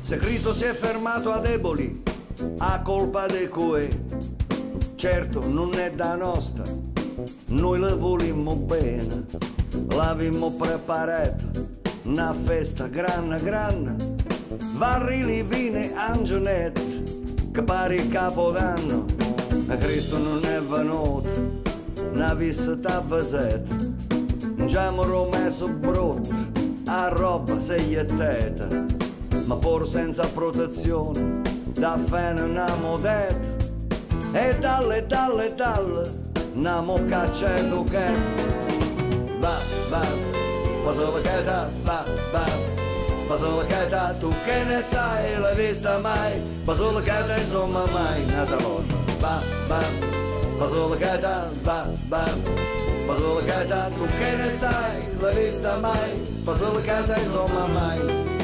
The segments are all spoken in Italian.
Se Cristo si è fermato a deboli, a colpa del cue, certo non è da nostra, noi le volimmo bene, l'avimmo preparato, una festa grande grande, varrili vine angenet, che pare il capodanno, a Cristo non è venuto, una visita vasetta, già mi messo brutto, a roba sei e teta. Ma pur senza protezione, da fene namo det, e dalle, dalle, dalle, va, va, ma solo che. Va, va, ma solo che ta, tu che ne sai, l'hai vista mai, ma solo che ta, insomma mai, nata volta, va, va, ma solo che ta, va, va, ma solo che ta, tu che ne sai, l'hai vista mai, ma solo che ta, insomma mai.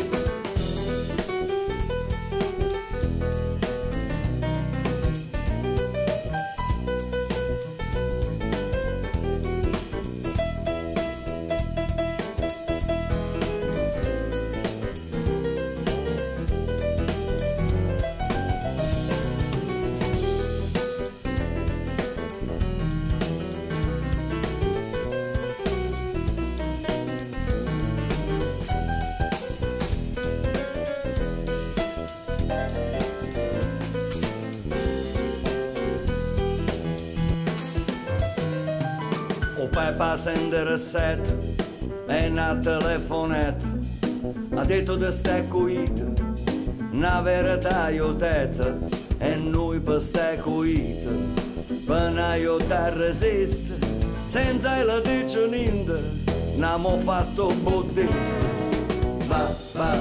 O Peppa sender set e una telefonetta ha detto di ste cuita una verità io tetta e noi per ste cuita per io te resiste senza la dice niente n'amo fatto buddista va va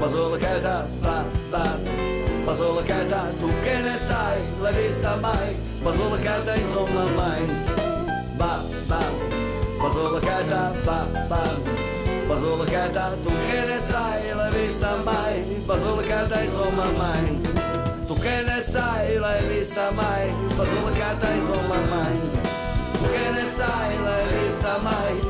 ma solo che ta va va ma solo che ta tu che ne sai l'hai vista mai? Ma solo che ta insomma mai ba ba ma solo che ta ba ba ma solo che ta tu che ne sai l'hai vista mai ma solo che ta insomma mai tu che ne sai l'hai vista mai ma solo che ta insomma mai tu che ne sai l'hai vista mai